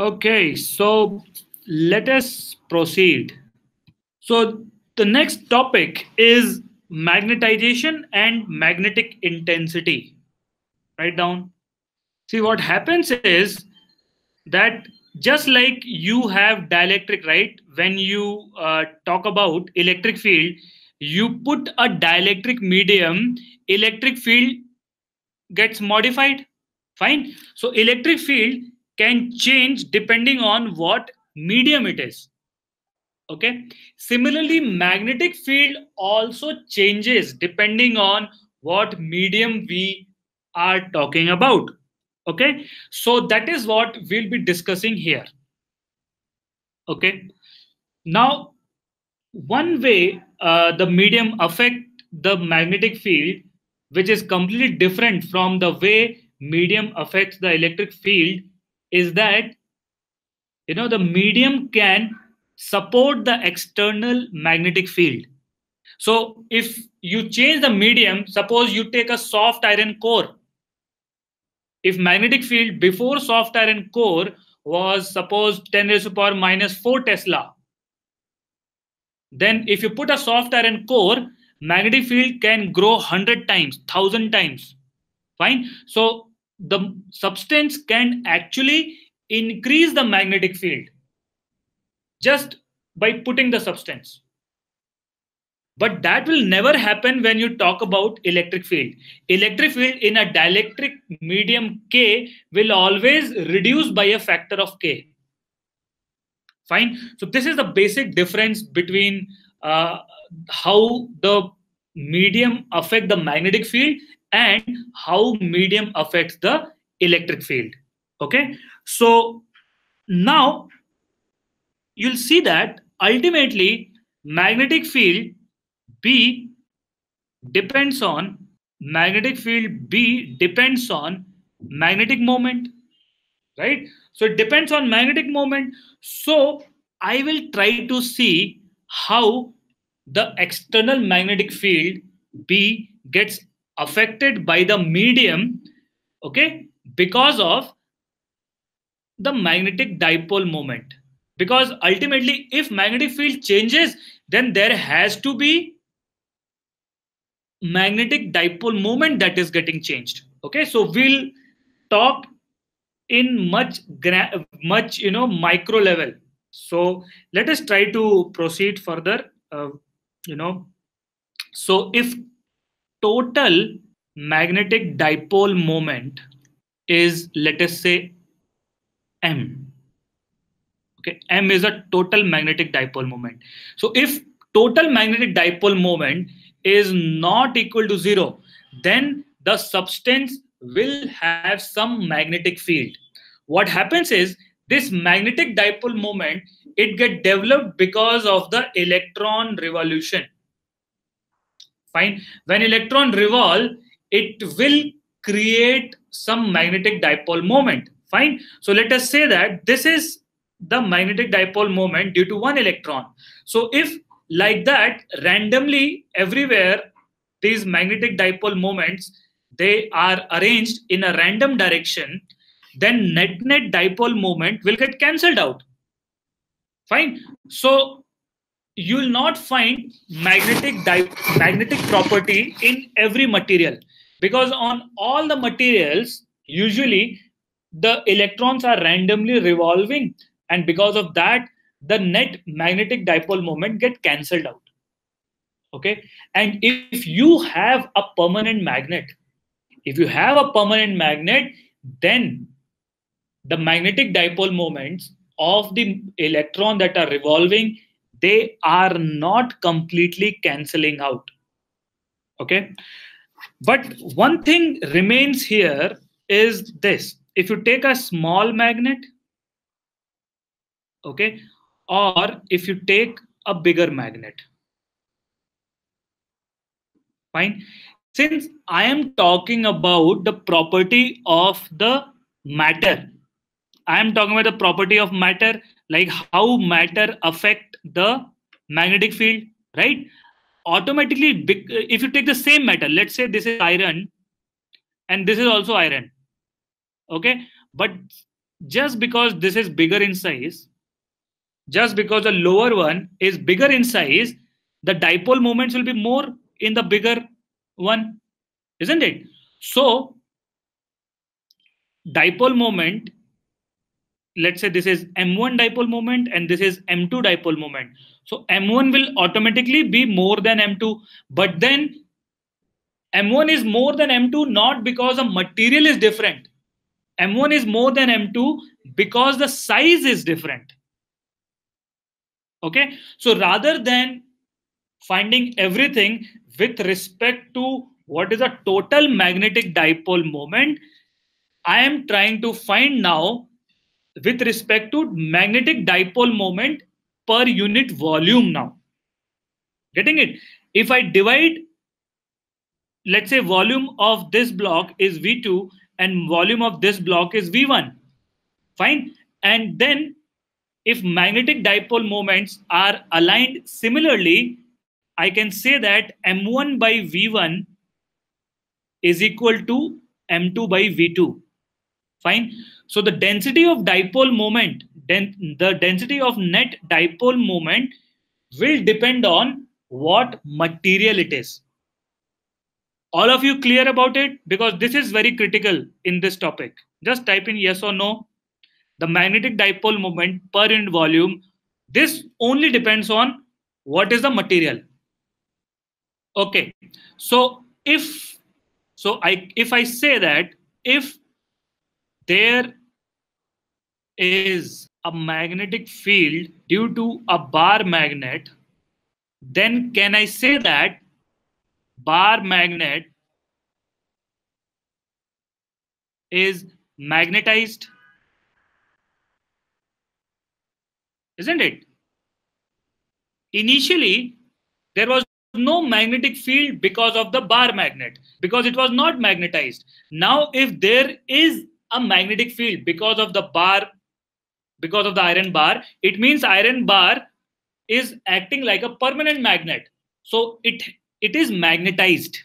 Okay, so let us proceed. So the next topic is magnetization and magnetic intensity. Write down. See what happens is that just like you have dielectric, right? When you uh, talk about electric field, you put a dielectric medium, electric field gets modified. Fine. So electric field can change depending on what medium it is. Okay? Similarly magnetic field also changes depending on what medium we are talking about. Okay? So that is what we'll be discussing here. Okay? Now one way uh, the medium affect the magnetic field which is completely different from the way medium affects the electric field is that you know the medium can support the external magnetic field. So if you change the medium suppose you take a soft iron core. If magnetic field before soft iron core was suppose 10 raised to the power minus 4 tesla then if you put a soft iron core magnetic field can grow 100 times 1000 times. Fine? So the substance can actually increase the magnetic field just by putting the substance. But that will never happen when you talk about electric field. Electric field in a dielectric medium K will always reduce by a factor of K. Fine. So this is the basic difference between uh, how the medium affect the magnetic field and how medium affects the electric field. Okay? So now you'll see that ultimately magnetic field b depends on magnetic field b depends on magnetic moment right? So it depends on magnetic moment. So i will try to see how the external magnetic field b gets affected by the medium okay because of the magnetic dipole moment. Because ultimately if magnetic field changes then there has to be magnetic dipole moment that is getting changed. Okay so we'll talk in much much you know micro level. So let us try to proceed further uh, you know. So if total magnetic dipole moment is let us say m. Okay m is a total magnetic dipole moment. So if total magnetic dipole moment is not equal to zero then the substance will have some magnetic field. What happens is this magnetic dipole moment it get developed because of the electron revolution fine. When electron revolve it will create some magnetic dipole moment. Fine. So let us say that this is the magnetic dipole moment due to one electron. So if like that randomly everywhere these magnetic dipole moments they are arranged in a random direction then net net dipole moment will get cancelled out. Fine. So you will not find magnetic magnetic property in every material. Because on all the materials usually the electrons are randomly revolving. And because of that the net magnetic dipole moment get cancelled out. Okay? And if you have a permanent magnet if you have a permanent magnet then the magnetic dipole moments of the electron that are revolving they are not completely canceling out. Okay? But one thing remains here is this. If you take a small magnet okay or if you take a bigger magnet. Fine? Since i am talking about the property of the matter i am talking about the property of matter like how matter affect the magnetic field right automatically if you take the same metal let's say this is iron and this is also iron okay but just because this is bigger in size, just because the lower one is bigger in size, the dipole moments will be more in the bigger one, isn't it? So dipole moment, let's say this is M1 dipole moment and this is M2 dipole moment. So M1 will automatically be more than M2, but then M1 is more than M2 not because the material is different. M1 is more than M2 because the size is different. Okay, so rather than finding everything with respect to what is a total magnetic dipole moment, I am trying to find now with respect to magnetic dipole moment per unit volume now. Getting it? If I divide, let's say volume of this block is V2 and volume of this block is V1. Fine. And then if magnetic dipole moments are aligned similarly, I can say that M1 by V1 is equal to M2 by V2. Fine. So the density of dipole moment, den the density of net dipole moment will depend on what material it is. All of you clear about it? Because this is very critical in this topic. Just type in yes or no. The magnetic dipole moment per unit volume, this only depends on what is the material. Okay. So if so I if I say that if there is a magnetic field due to a bar magnet, then can I say that bar magnet is magnetized? Isn't it? Initially, there was no magnetic field because of the bar magnet, because it was not magnetized. Now, if there is a magnetic field because of the bar because of the iron bar. It means iron bar is acting like a permanent magnet. So it it is magnetized.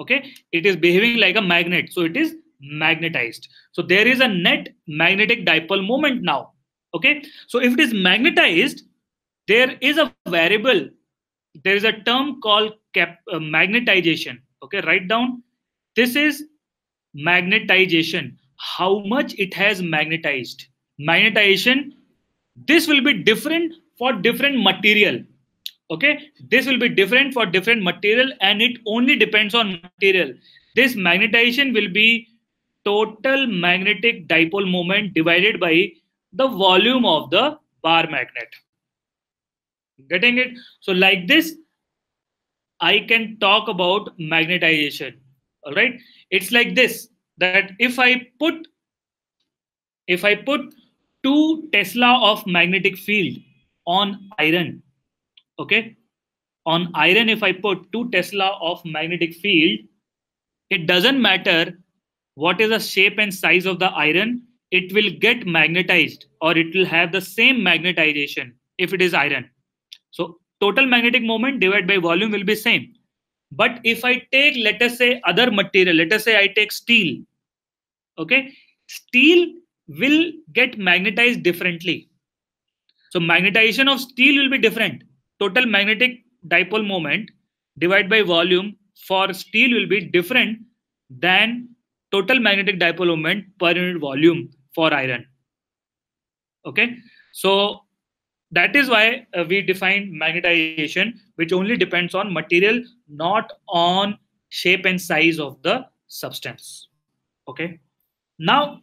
Okay? It is behaving like a magnet. So it is magnetized. So there is a net magnetic dipole moment now. Okay? So if it is magnetized there is a variable. There is a term called cap, uh, magnetization. Okay? Write down. This is magnetization. How much it has magnetized? Magnetization this will be different for different material. Okay? This will be different for different material and it only depends on material. This magnetization will be total magnetic dipole moment divided by the volume of the bar magnet. Getting it? So like this i can talk about magnetization. All right it's like this that if i put if i put 2 tesla of magnetic field on iron okay? On iron if i put 2 tesla of magnetic field it doesn't matter what is the shape and size of the iron it will get magnetized or it will have the same magnetization if it is iron. So total magnetic moment divided by volume will be same but if i take let us say other material let us say i take steel okay? Steel will get magnetized differently. So magnetization of steel will be different. Total magnetic dipole moment divided by volume for steel will be different than total magnetic dipole moment per unit volume for iron okay? So that is why uh, we define magnetization which only depends on material not on shape and size of the substance okay now,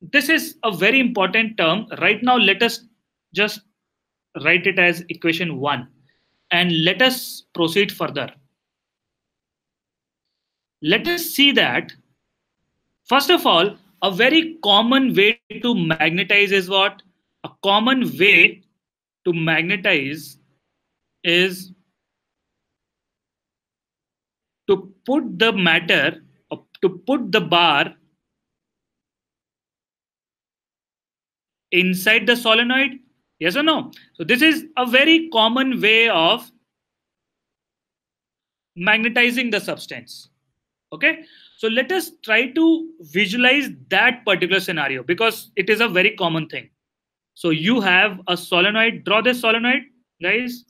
this is a very important term. Right now, let us just write it as equation 1 and let us proceed further. Let us see that, first of all, a very common way to magnetize is what? A common way to magnetize is to put the matter, to put the bar inside the solenoid? Yes or no? So this is a very common way of magnetizing the substance. Okay, so let us try to visualize that particular scenario because it is a very common thing. So you mm-hmm. have a solenoid, draw this solenoid, guys.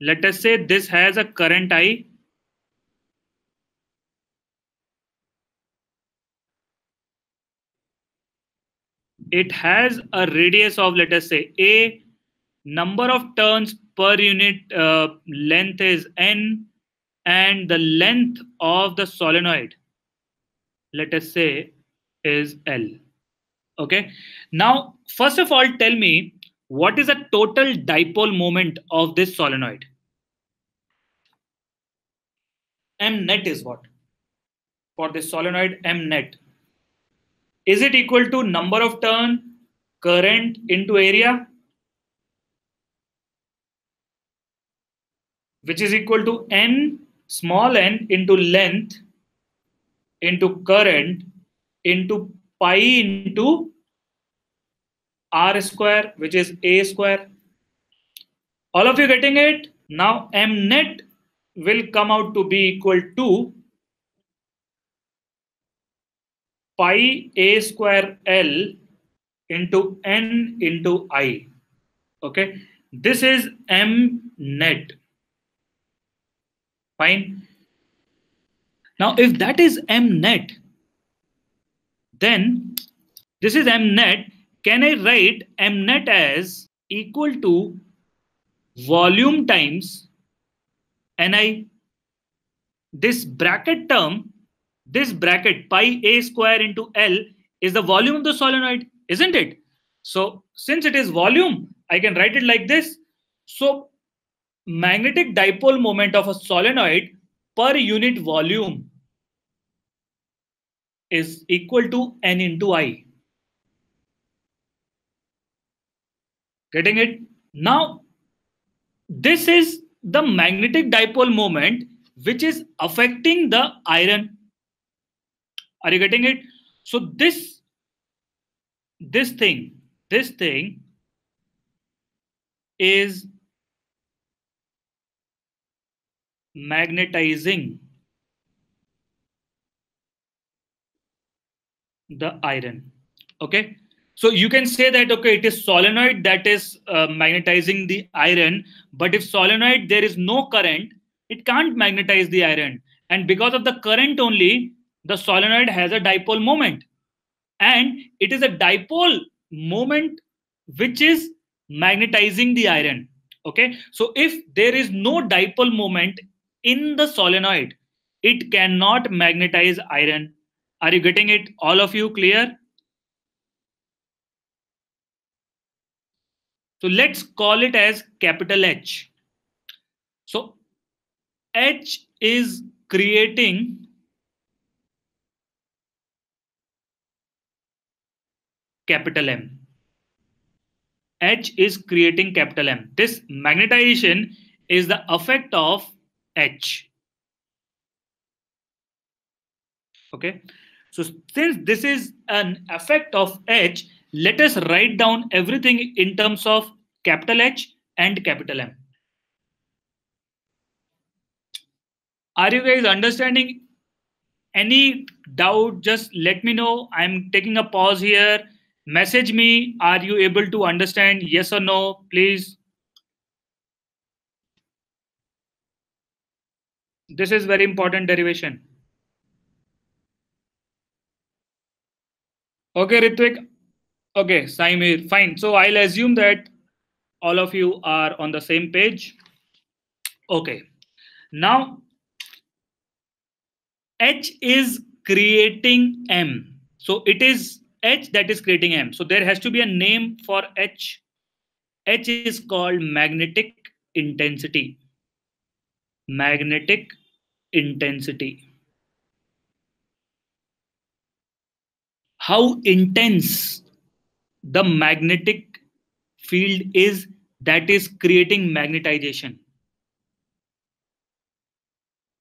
Let us say this has a current I. It has a radius of let us say a number of turns per unit uh, length is n and the length of the solenoid let us say is l. Okay? Now first of all tell me what is the total dipole moment of this solenoid? M net is what? For this solenoid m net. Is it equal to number of turn current into area which is equal to n small n into length into current into pi into r square which is a square all of you getting it now m net will come out to be equal to pi a square L into N into I. Okay, this is M net. Fine. Now, if that is M net, then this is M net. Can I write M net as equal to volume times Ni? This bracket term this bracket pi a square into L is the volume of the solenoid, isn't it? So since it is volume, I can write it like this. So magnetic dipole moment of a solenoid per unit volume is equal to N into I. Getting it? Now, this is the magnetic dipole moment which is affecting the iron are you getting it? So this, this thing, this thing is magnetizing the iron. Okay. So you can say that, okay, it is solenoid that is uh, magnetizing the iron. But if solenoid, there is no current, it can't magnetize the iron. And because of the current only, the solenoid has a dipole moment and it is a dipole moment which is magnetizing the iron okay so if there is no dipole moment in the solenoid it cannot magnetize iron are you getting it all of you clear so let's call it as capital h so h is creating capital M. H is creating capital M. This magnetization is the effect of H. Okay. So since this is an effect of H, let us write down everything in terms of capital H and capital M. Are you guys understanding any doubt? Just let me know. I'm taking a pause here message me are you able to understand yes or no please this is very important derivation okay Ritwik. okay saimir fine so i'll assume that all of you are on the same page okay now h is creating m so it is H that is creating M. So there has to be a name for H. H is called magnetic intensity. Magnetic intensity. How intense the magnetic field is that is creating magnetization.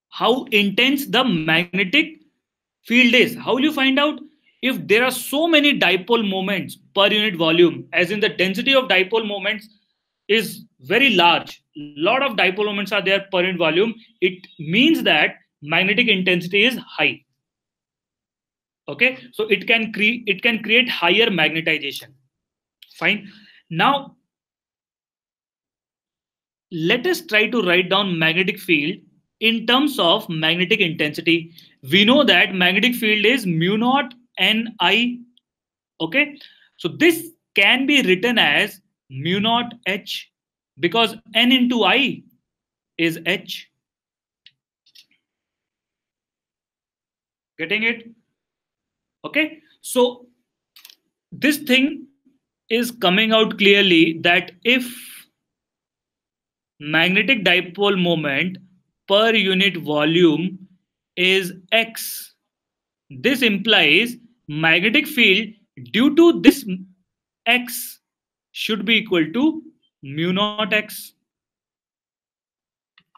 How intense the magnetic field is. How will you find out? If there are so many dipole moments per unit volume, as in the density of dipole moments is very large, lot of dipole moments are there per unit volume, it means that magnetic intensity is high. Okay, so it can create it can create higher magnetization. Fine. Now let us try to write down magnetic field in terms of magnetic intensity. We know that magnetic field is mu naught n i. Okay, so this can be written as mu naught h because n into i is h. Getting it? Okay, so this thing is coming out clearly that if magnetic dipole moment per unit volume is x. This implies magnetic field due to this x should be equal to mu naught x.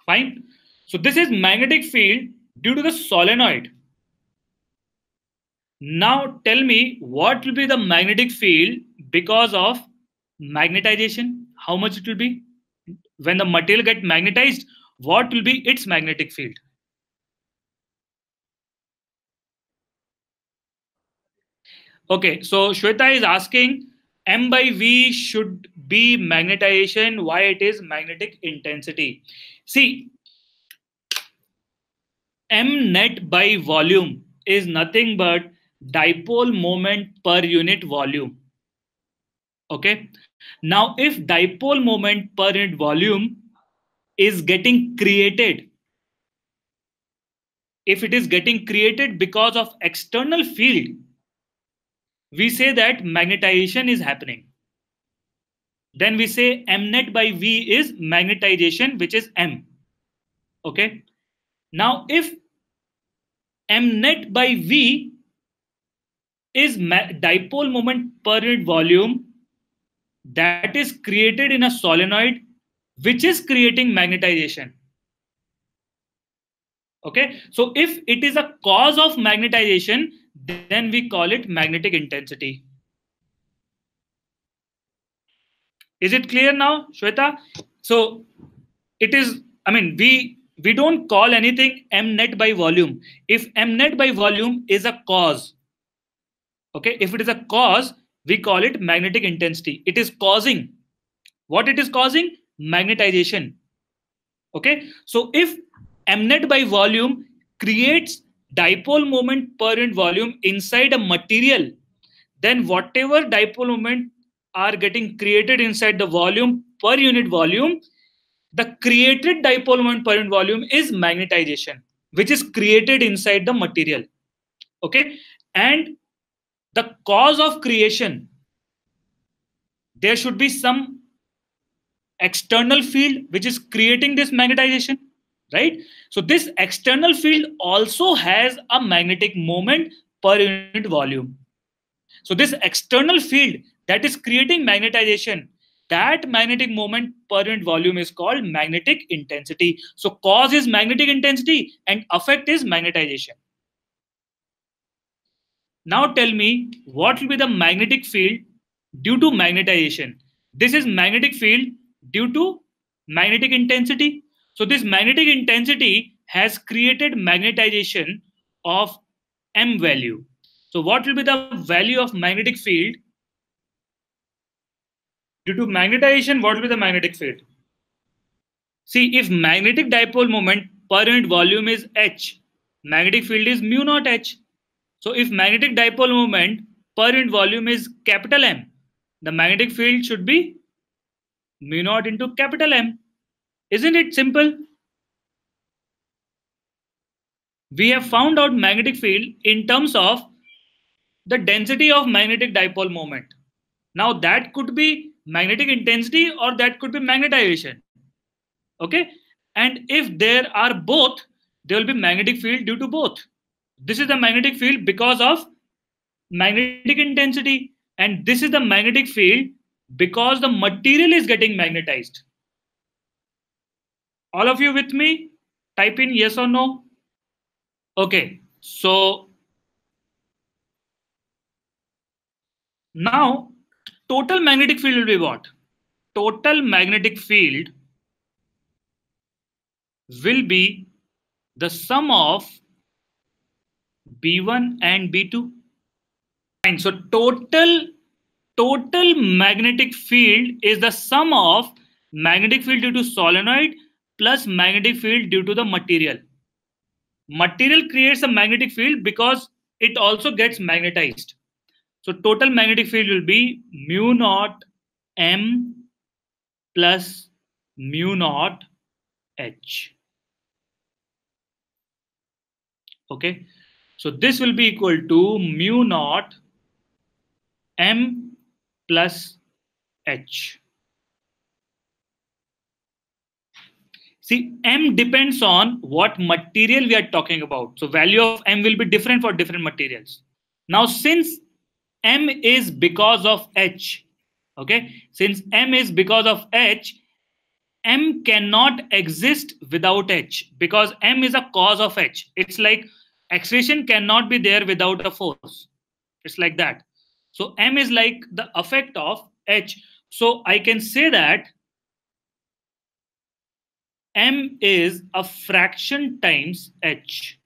Fine. So this is magnetic field due to the solenoid. Now tell me what will be the magnetic field because of magnetization? How much it will be? When the material get magnetized, what will be its magnetic field? Okay, so Shweta is asking M by V should be magnetization, why it is magnetic intensity. See, M net by volume is nothing but dipole moment per unit volume. Okay, now if dipole moment per unit volume is getting created if it is getting created because of external field we say that magnetization is happening. Then we say m net by v is magnetization which is m. Okay? Now if m net by v is dipole moment per unit volume that is created in a solenoid which is creating magnetization. Okay, so if it is a cause of magnetization, then we call it magnetic intensity. Is it clear now, Shweta? So it is, I mean, we we don't call anything m net by volume. If m net by volume is a cause, okay, if it is a cause, we call it magnetic intensity. It is causing. What it is causing? magnetization. Okay, so if m net by volume creates dipole moment per unit volume inside a material, then whatever dipole moment are getting created inside the volume per unit volume, the created dipole moment per unit volume is magnetization, which is created inside the material. Okay, and the cause of creation, there should be some external field which is creating this magnetization right so this external field also has a magnetic moment per unit volume. So this external field that is creating magnetization that magnetic moment per unit volume is called magnetic intensity. So cause is magnetic intensity and effect is magnetization. Now tell me what will be the magnetic field due to magnetization? This is magnetic field due to magnetic intensity. So this magnetic intensity has created magnetization of m value. So what will be the value of magnetic field? Due to magnetization, what will be the magnetic field? See, if magnetic dipole moment per unit volume is h, magnetic field is mu naught h. So if magnetic dipole moment per unit volume is capital M, the magnetic field should be mu naught into capital M. Isn't it simple? We have found out magnetic field in terms of the density of magnetic dipole moment. Now that could be magnetic intensity or that could be magnetization. Okay. And if there are both, there will be magnetic field due to both. This is the magnetic field because of magnetic intensity. And this is the magnetic field because the material is getting magnetized. All of you with me? Type in yes or no. Okay, so now total magnetic field will be what? Total magnetic field will be the sum of B1 and B2. And so total total magnetic field is the sum of magnetic field due to solenoid plus magnetic field due to the material. Material creates a magnetic field because it also gets magnetized. So total magnetic field will be mu naught m plus mu naught h. Okay, so this will be equal to mu naught m plus h. See, m depends on what material we are talking about. So value of m will be different for different materials. Now, since m is because of h, okay, since m is because of h, m cannot exist without h because m is a cause of h. It's like acceleration cannot be there without a force. It's like that. So m is like the effect of h. So I can say that m is a fraction times h.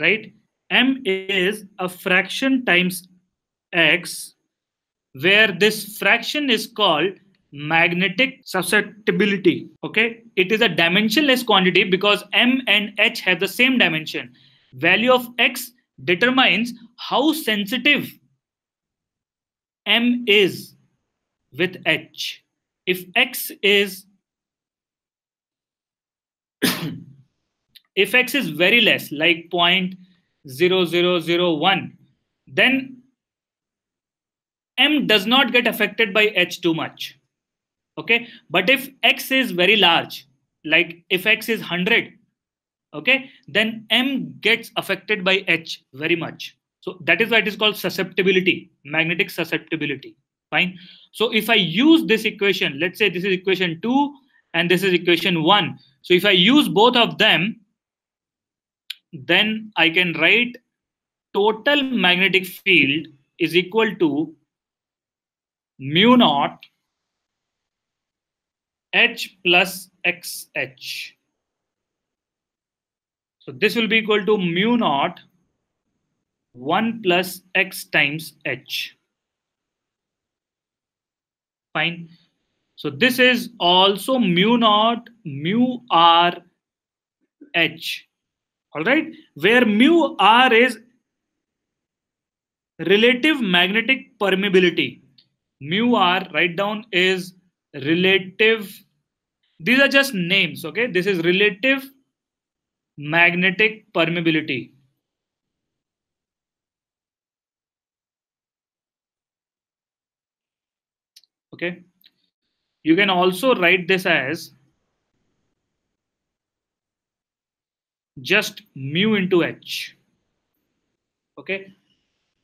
Right? m is a fraction times x where this fraction is called magnetic susceptibility okay it is a dimensionless quantity because m and h have the same dimension value of x determines how sensitive m is with h if x is if x is very less like 0.0001 then m does not get affected by h too much. Okay? But if x is very large like if x is 100 okay then m gets affected by h very much. So that is why it is called susceptibility magnetic susceptibility. Fine? So if i use this equation let's say this is equation 2 and this is equation 1 so if i use both of them then i can write total magnetic field is equal to mu naught h plus xh. So this will be equal to mu naught 1 plus x times h. Fine. So this is also mu naught mu r h. All right. Where mu r is relative magnetic permeability. Mu r, write down, is relative these are just names okay this is relative magnetic permeability okay you can also write this as just mu into h okay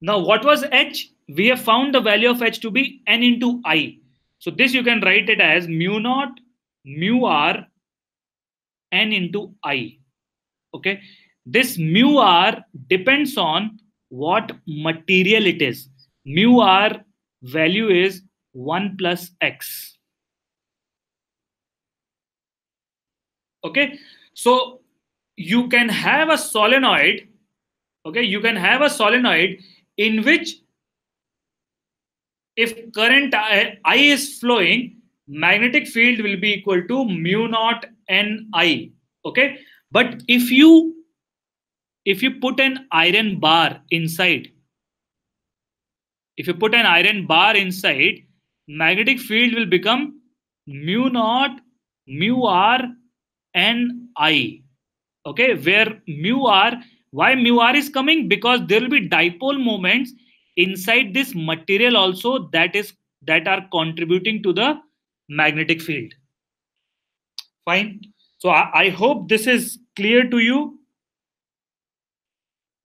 now what was h we have found the value of h to be n into i so this you can write it as mu naught mu r n into i. Okay. This mu r depends on what material it is. Mu r value is 1 plus x. Okay. So you can have a solenoid. Okay. You can have a solenoid in which if current I, I is flowing, magnetic field will be equal to mu naught ni. Okay. But if you if you put an iron bar inside, if you put an iron bar inside, magnetic field will become mu naught mu r ni. Okay, where mu r, why mu r is coming? Because there will be dipole moments inside this material also that is that are contributing to the magnetic field. Fine. So I, I hope this is clear to you.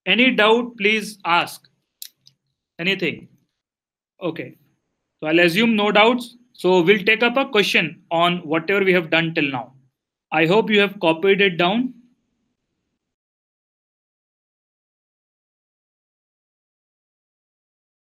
Any doubt please ask. Anything? Okay. So i'll assume no doubts. So we'll take up a question on whatever we have done till now i hope you have copied it down